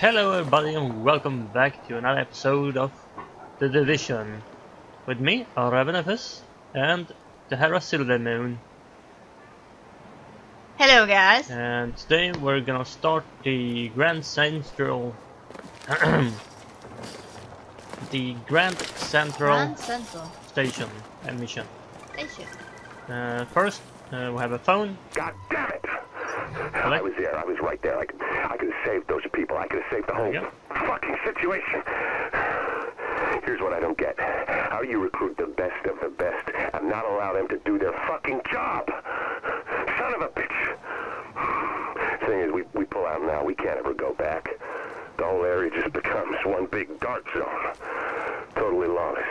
Hello everybody and welcome back to another episode of The Division. With me, are Revenfs, and Therra Silvermoon. Hello guys. And today we're gonna start the Grand Central... the Grand Central Grand Central Station uh, mission. Station. Uh, first, uh, we have a phone. God damn it! I was there. I was right there. I could, I could have saved those people. I could have saved the whole fucking situation. Here's what I don't get. How you recruit the best of the best and not allow them to do their fucking job? Son of a bitch. Thing is, we, we pull out now. We can't ever go back. The whole area just becomes one big dark zone. Totally lawless.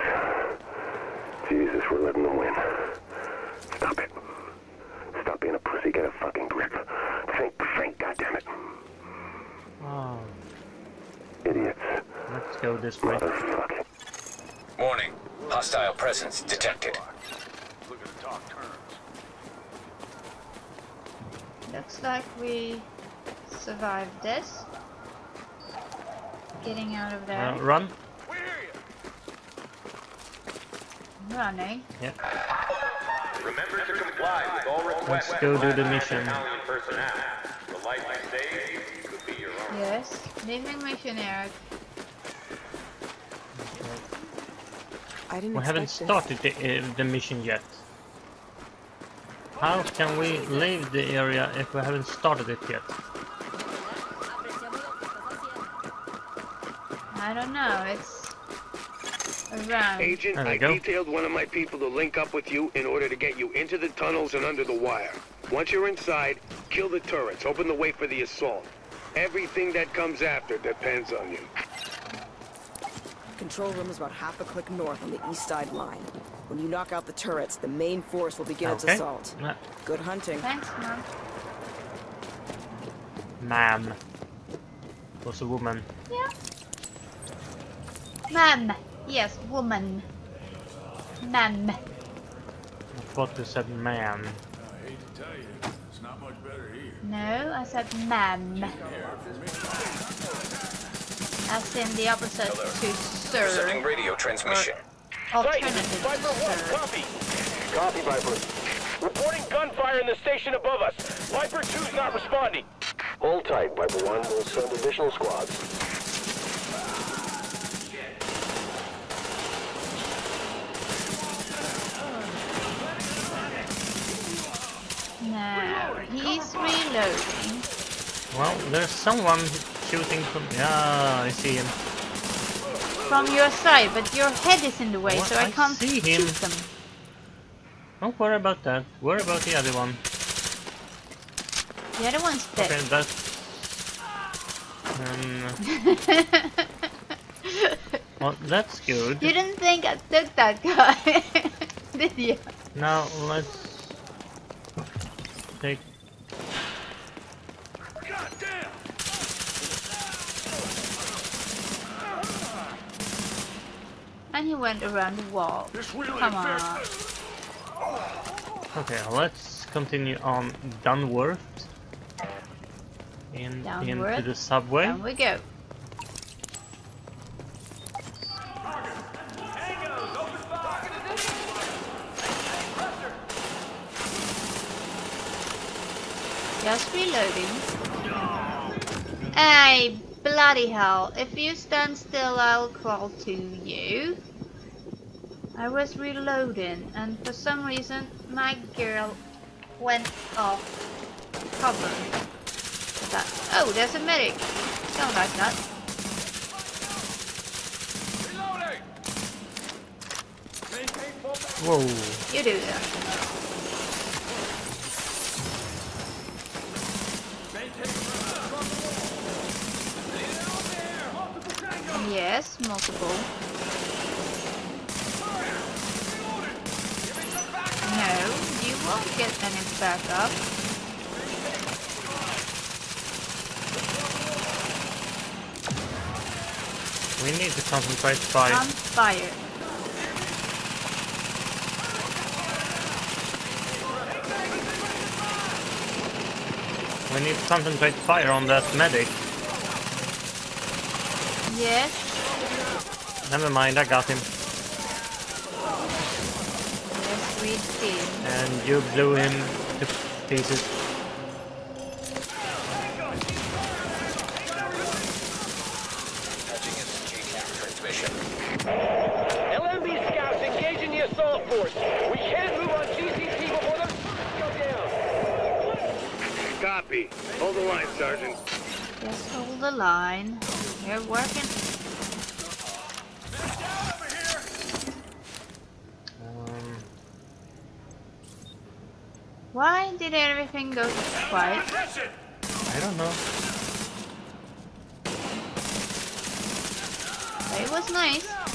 Jesus, we're letting them win. Stop it. Stop being a pussy. Get a fucking grip. Think, think, goddammit. Oh, Idiots. let's go this way. Motherfucker. Warning. Hostile presence detected. Looks like we survived this. Getting out of there. Uh, run. Running. Yeah. Remember to comply with all requests. Let's go do the mission. Battalion personnel. The life you save could be your own. Yes. Leaving mission Eric. I didn't We haven't started the, uh, the mission yet. How can we leave the area if we haven't started it yet? I don't know. It's around. Agent, There I go. detailed one of my people to link up with you in order to get you into the tunnels and under the wire. Once you're inside, kill the turrets, open the way for the assault. Everything that comes after depends on you. Control room is about half a click north on the east side line. When you knock out the turrets, the main force will begin its assault. Good hunting. Thanks, Mom. Ma'am. Was a woman. Yeah. Ma'am. Yes, woman. Ma'am. I thought you said man. No, I said ma'am. As in the opposite to sir. Starting radio transmission. Alternative Viper 1, copy. Copy, Viper. Reporting gunfire in the station above us. Viper 2's not responding. Hold tight, Viper 1. We'll send additional squads. No, he's reloading. Well, there's someone shooting from. Yeah, I see him. From your side, but your head is in the way, What? so I I can't see shoot him. them. Don't worry about that. Worry about the other one. The other one's dead. Okay, that's. Um, well, that's good. you didn't think I took that guy, did you? Now let's take. And he went around the wall. Come on. Okay, let's continue on downward. In into the subway. Down we go. Just reloading. Hey, bloody hell. If you stand still, I'll crawl to you. I was reloading, and for some reason, my girl went off cover. That. Oh, there's a medic. Don't like that. Whoa. You do that. Yes, multiple. No, you won't get any backup. We need to concentrate fire. On fire. We need to concentrate fire on that medic. Yes. Never mind, I got him. Yes, we did. And you blew him to pieces. Touching SMG cam transmission. LMB scouts engaging the assault force. We can't move on GCT before the go down. Copy. Hold the line, Sergeant. Just hold the line. You're working. Um, Why did everything go quiet? I don't know. It was nice.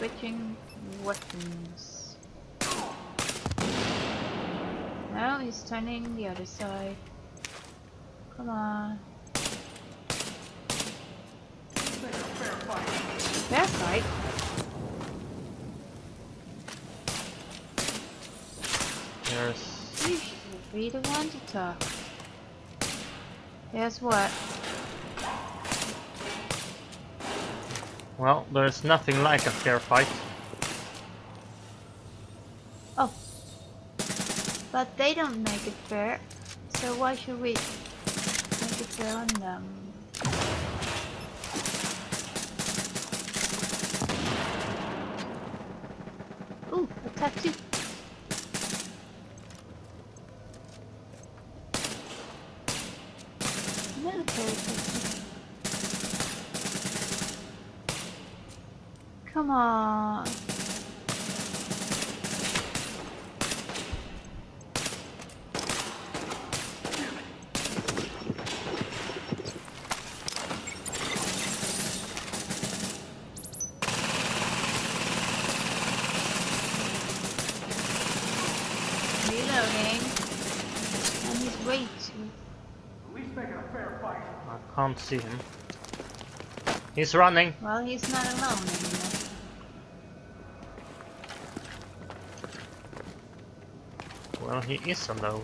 We're switching weapons. Now he's turning the other side. Come on. Fair fight. There's You should be the one to talk. Guess what? Well, there's nothing like a fair fight. Oh. But they don't make it fair. So why should we make it fair on them? Ooh, a tattoo. Military tattoo. Come on. Reloading. And he's way too. I can't see him. He's running. Well, he's not alone anymore. Well, he is alone.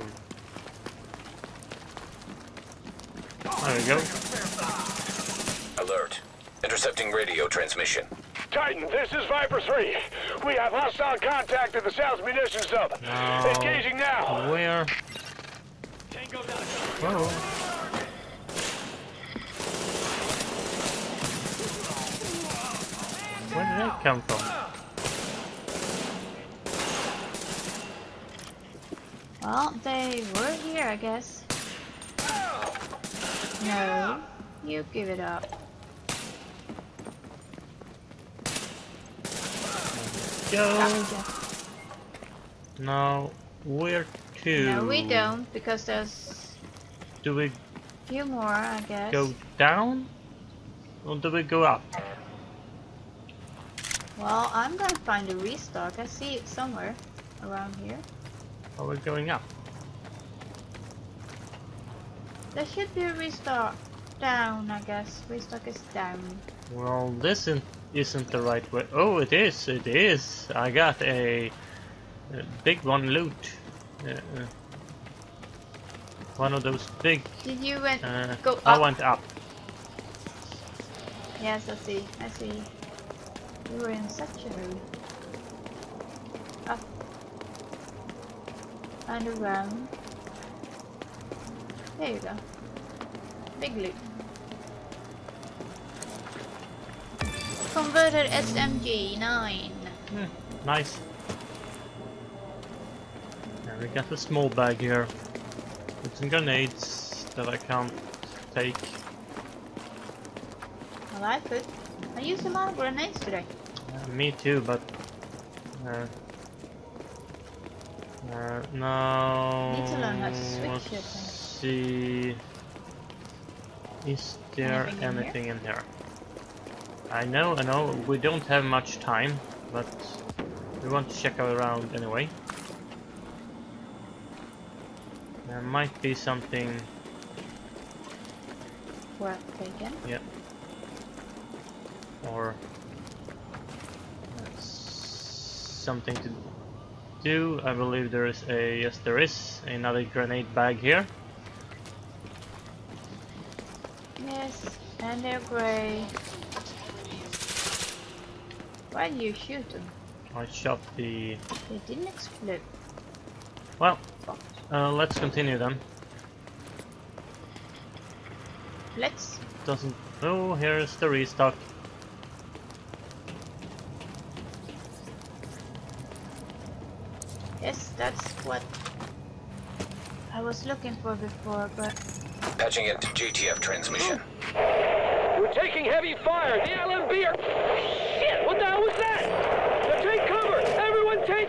There we go. Alert. Intercepting radio transmission. Titan, this is Viper 3. We have hostile contact at the South Munitions Hub. No. Engaging now. Where? Whoa. Did that come from? Well, they were here, I guess. No, you give it up. Go. Gotcha. Now, where to? No, we don't, because there's Do we a few more, I guess. go down? Or do we go up? Well, I'm gonna find a restock. I see it somewhere around here. Oh, we're going up? There should be a restock down, I guess. Restock is down. Well, this isn't, isn't the right way. Oh, it is. It is. I got a, a big one loot. Uh, uh, one of those big. Did you went Uh, go I went up. Yes, I see. I see. You were in such a hurry. Up. And around. There you go. Big loot. Converted SMG 9. Hmm, nice. And we got a small bag here with some grenades that I can't take. Well, I could. I used a lot of grenades today. Me too, but uh, uh, no. Need to learn how to switch let's. See, is there Anything in here? in here? I know, I know. We don't have much time, but we want to check around anyway. There might be something. Worth taking. Yeah. Or let's something to do. I believe there is a yes, there is another grenade bag here. Yes, and they're grey. Why do you shoot them? I shot the. They didn't explode. Well, uh, let's continue then. Let's. Doesn't. Oh, here's the restock. Yes, that's what I was looking for before, but Patching into JTF transmission. We're taking heavy fire. The LMB are... Shit! What the hell was that? Now take cover! Everyone take...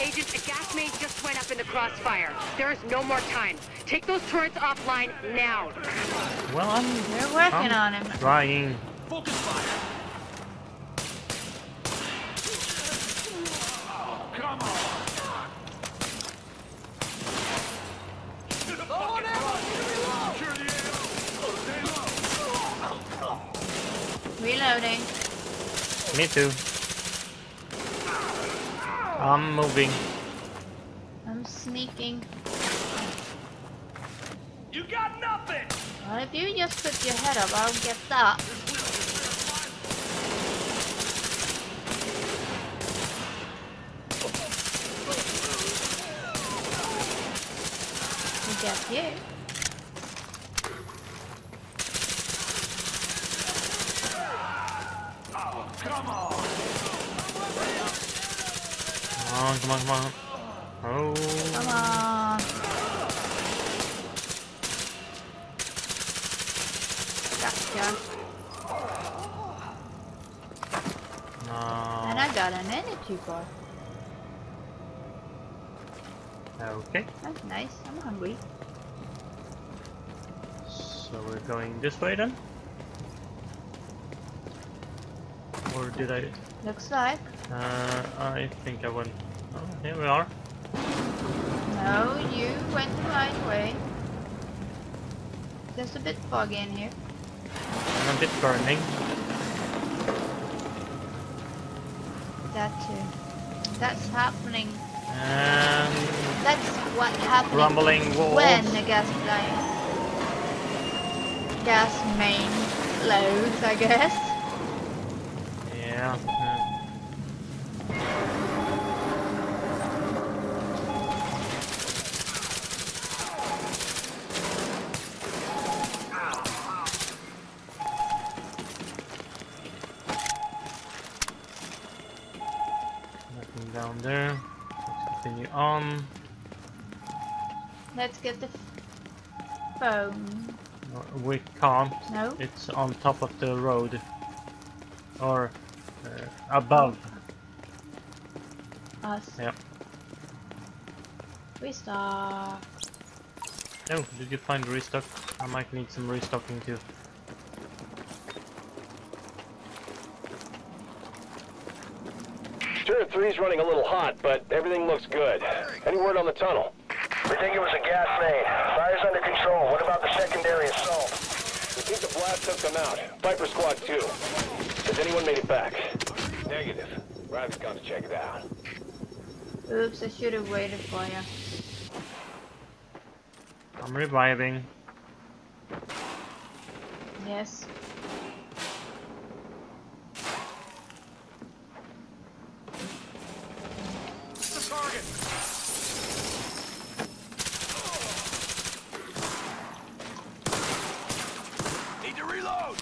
Agent, a gas main just went up in the crossfire. There is no more time. Take those turrets offline now. Well, I'm. they're working I'm on him. Trying. Reloading. Me too. I'm moving. I'm sneaking. You got nothing! Well, if you just put your head up, I'll get that. We get you. Come on, come on. Oh. Come on. Gotcha. And I got an energy bar. Okay. That's nice. I'm hungry. So we're going this way then? Or did I? Looks like. Uh, I think I went. Here we are. No, you went the right way. Just a bit foggy in here. I'm a bit burning. That too. That's happening. And That's what happens rumbling walls. when the gas line, gas main loads, I guess. It's on top of the road. Or uh, above. Us. Yeah. Restock. Oh, did you find restock? I might need some restocking too. Turret 3's running a little hot, but everything looks good. Any word on the tunnel? We think it was a gas main. Fire's under control. What about the secondary assault? We think the blast took them out. Viper Squad 2. Has anyone made it back? Negative. Riley's gone to check it out. Oops, I should have waited for you. I'm reviving. Yes. The target! Need to reload!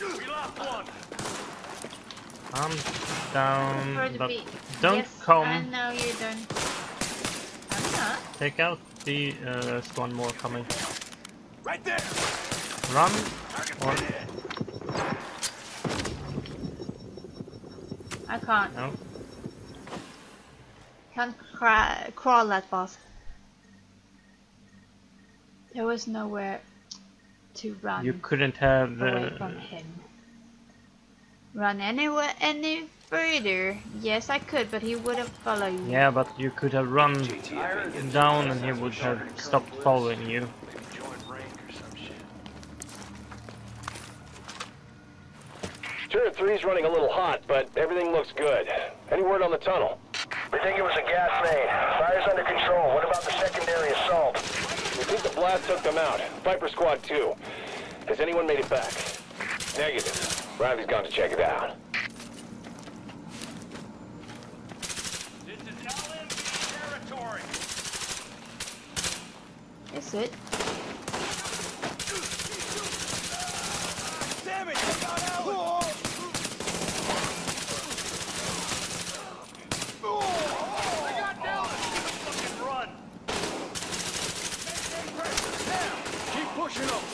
We lost one! I'm down, the but beat. don't yes, I come. know you don't. I'm not. Take out the. Uh, there's one more coming. Right there! Run or. I can't. no? Can't cra crawl that fast. There was nowhere to run You couldn't have. away from him. Run anywhere any further. Yes, I could, but he wouldn't follow you. yeah, but you could have run down and he would have stopped following you. Turret 3's running a little hot, but everything looks good. Any word on the tunnel? We think it was a gas main. Fire's under control. What about the secondary assault? We think the blast took them out. Viper Squad 2. Has anyone made it back? Negative. Riley's gone to check it out. This is LMB territory. Is it? Damn it! you got Alan! I got Alan! Fucking run! Maintain pressure. Now! Keep pushing them!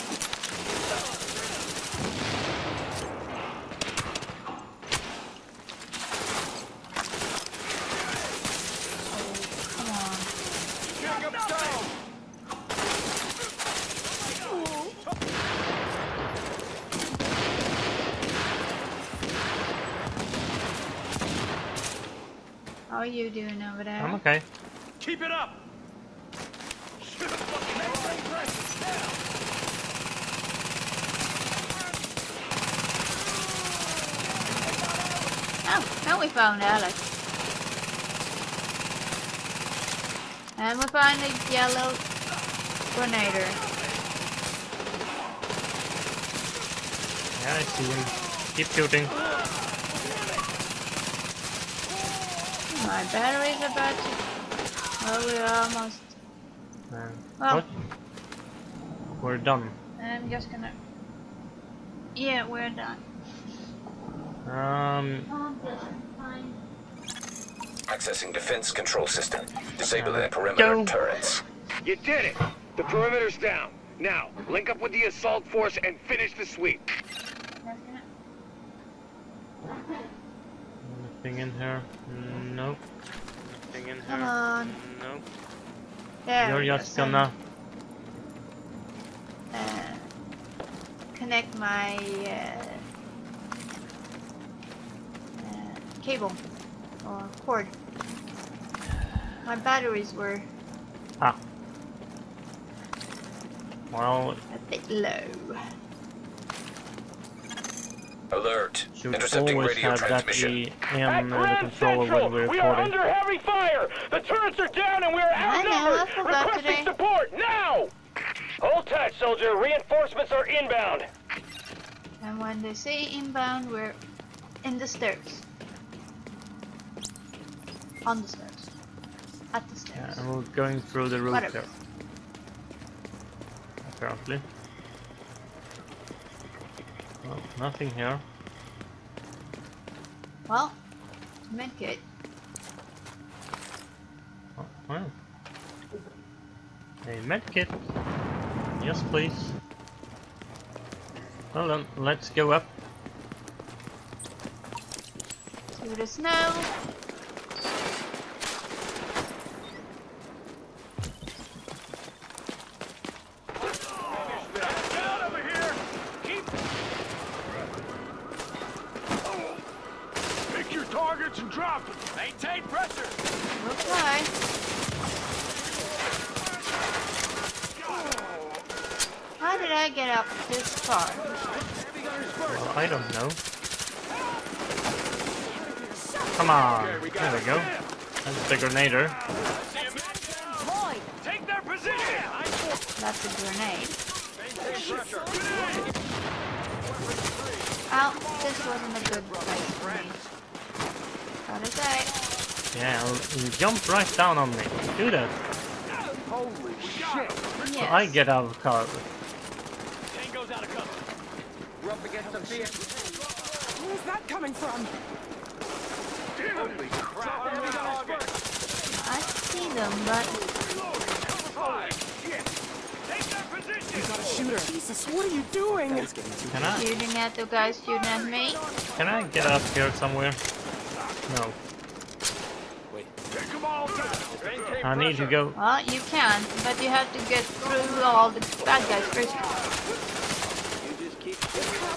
Come on. Jacob's down! How are you doing over there? I'm okay. Keep it up! Maintain pressure. Now! Oh, now we found Alex. And we find a yellow grenader. Yeah, I see him. Keep shooting. My battery's about to... Well, we're almost... Uh, Well. what? We're done. I'm just gonna... Yeah, we're done. Um, Accessing defense control system. Disabling the perimeter Go. turrets. You did it! The perimeter's down. Now, link up with the assault force and finish the sweep. Anything in here? Nope. Nothing in Come here? on. Nope. There You're just so, gonna. Uh, connect my... Uh, uh, cable. Or cord. My batteries were Ah. Well, a bit low. Alert. Should Intercepting always radio have that transmission. E in uh, the controller when we're we are under heavy fire! The turrets are down and we are I know, outnumbered! I Requesting today. support, now! Hold tight, soldier. Reinforcements are inbound. And when they say inbound, we're in the stairs. On the stairs. At the stairs. Yeah, and we're going through the roof Whatever. here. Apparently. Well, nothing here. Well, medkit. Oh, well. A medkit. Yes, please. Well then, let's go up. To the snow over here! Keep... Pick your targets and drop them! Maintain pressure! Okay. How did I get up this far? Well, I don't know. Come on. There we go. That's the grenader. Take their position! That's a grenade. Maintain pressure! Well, this wasn't a good place for me. Gotta say. Yeah, you jumped right down on me. Do that. Holy shit! So I get out of the car. Tango's out of cover. Where's that coming from? Holy crap! Enemy target! I see them, but Fire! Shit! Take their position! Shooter. Jesus, what are you doing? Can I? shooting at the guys shooting at me. Can I get up here somewhere? No. Take them all down! Maintain I need to go. Well, you can, but you have to get through all the bad guys first.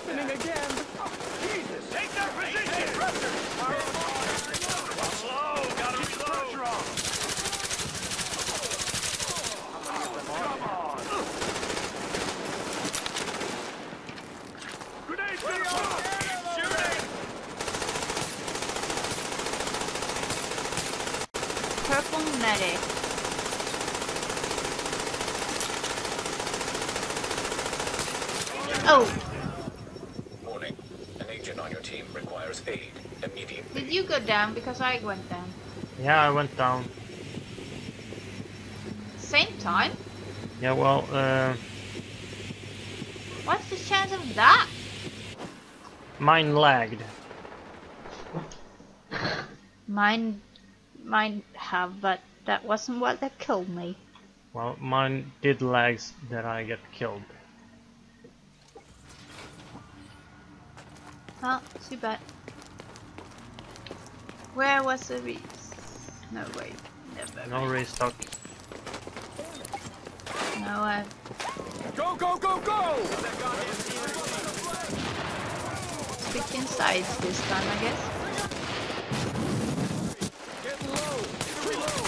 happening again. Jesus! Take their position! Pressure! Slow! Gotta reload! Come on! Grenades gonna pop! Keep shooting! Ready. Oh, Warning. An agent on your team requires aid immediately. did you go down? Because I went down. Yeah, I went down. Same time? Yeah, well, uh, What's the chance of that? mine lagged. Mine, mine have, but that wasn't what that killed me. Well, mine did lags that I get killed. Oh, too bad. Where was the re- No, wait. Never. No restock. No, I. Go, go, go, go! Switching inside this time, I guess. Get low! Reload!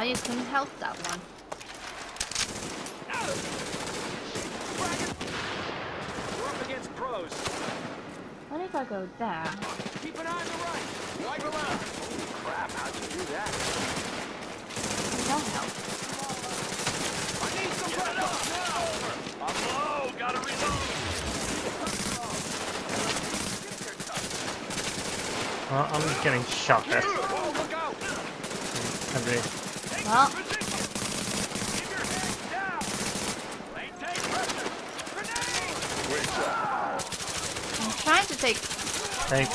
Oh, you couldn't help that one. We're up against pros. What if I go there? Keep an eye on the right. Wipe them out. Holy crap, how'd you do that? Don't help. I need some backup now! I'm low, gotta reload! Well, I'm getting shot at Whoa, look out! every. Well, Keep your head down! Maintain pressure! Grenade! I'm trying to take Take.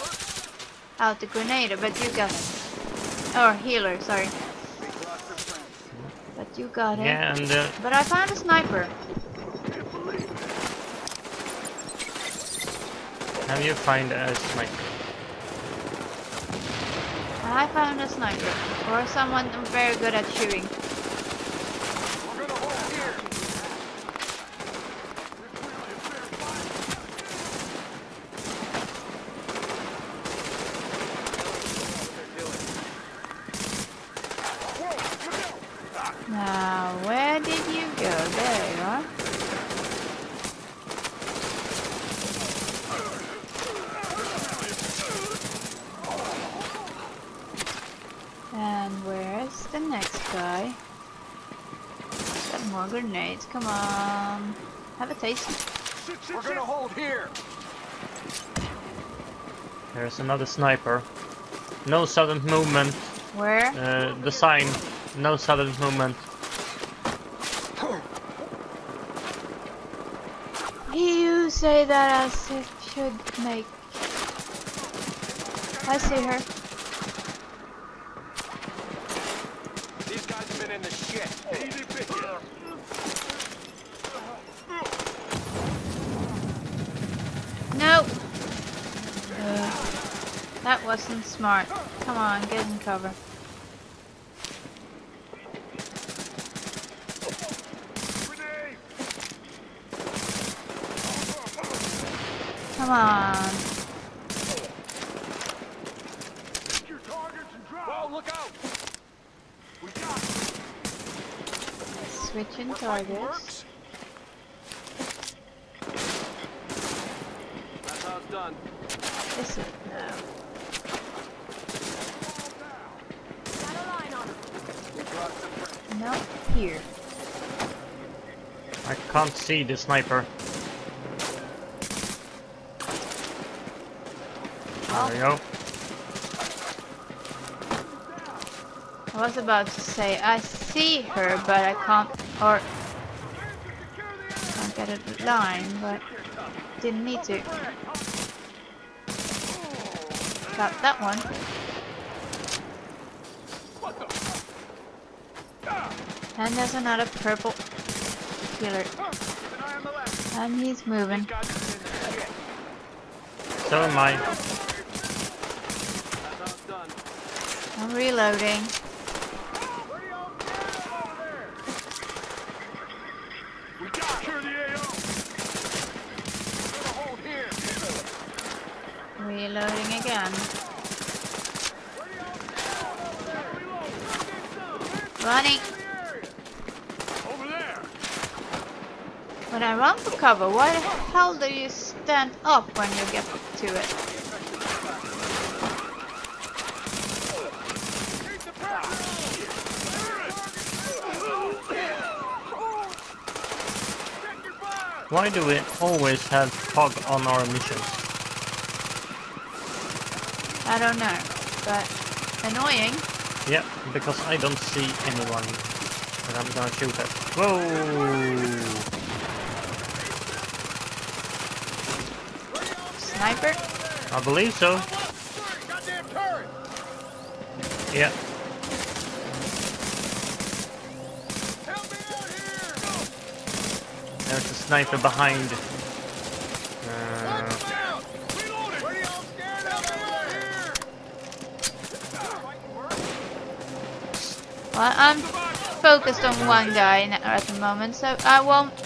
out the grenade, but you got it. Or healer, sorry. But you got it. Yeah, and uh, But I found a sniper. have you find a sniper? I found a sniper. Or someone very good at shooting. We're gonna hold here! Now, where did you go? There you are. And where's the next guy? Got more grenades. Come on. Have a taste. We're gonna hold here! There's another sniper. No sudden movement. Where? Uh, the sign. No sudden movement. You say that as it should make. I see her. These guys have been in the shit. Easy pick here. No. Uh, that wasn't smart. Come on, get in cover. Come on. Pick your targets and drop! Whoa, look out! We got it. Switching targets. That's how it's done. This is no. No, here. I can't see the sniper. There we go. I was about to say I see her, but I can't, or can't get a line, but didn't need to. Got that one. And there's another purple killer, Keep an eye on the left. and he's moving. These guys have been in the shit. So am I. That's how it's done. I'm reloading. We got secure the AO. Gonna hold here. Reloading again. Running. Over there. When I run for cover, why the hell do you stand up when you get to it? Keep the path. Check your fire. Why do we always have fog on our missions? I don't know, but annoying. Yeah, because I don't see anyone and I'm gonna shoot at. Whoa! Sniper? I believe so. Yeah. Help me out here. There's a sniper behind. Uh, Down. Reloading. Where y'all scared of me out here? Well, I'm focused on one guy at the moment, so I won't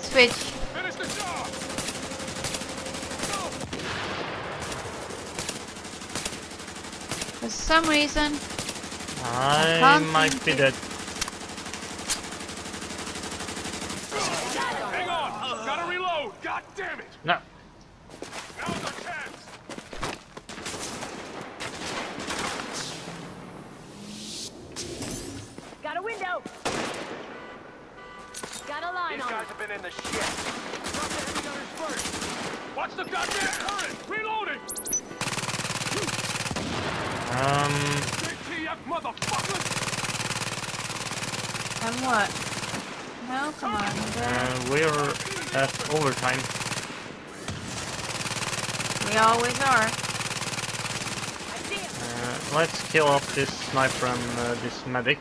switch. Finish the job. For some reason, I can't might be dead. Hang on. Gotta reload. God damn it. No. Now's our chance. Got a window. Got a line These on guys have been in the shit. Drop the heavy gunners first. Watch the goddamn turret. Reloading. Um, and what? No, come on. uh, we're at overtime. We always are. Uh, let's kill off this sniper and uh, this medic.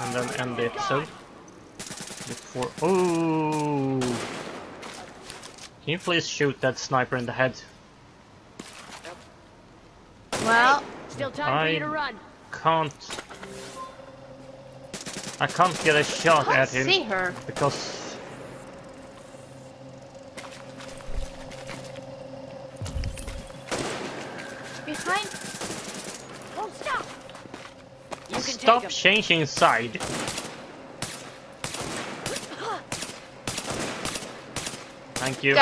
And then end the episode. Before. Ooh! Can you please shoot that sniper in the head? Well, Still time for you to I- run. Can't. I can't get a shot I at him see her. because Behind. Don't stop. You can stop changing side. Thank you.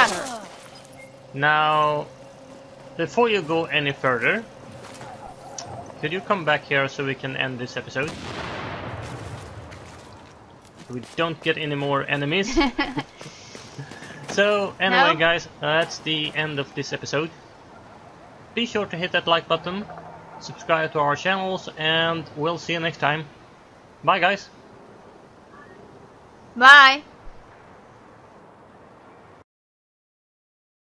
Now, before you go any further, could you come back here so we can end this episode? We don't get any more enemies. so, anyway, No. guys, that's the end of this episode. Be sure to hit that like button, subscribe to our channels, and we'll see you next time. Bye, guys. Bye.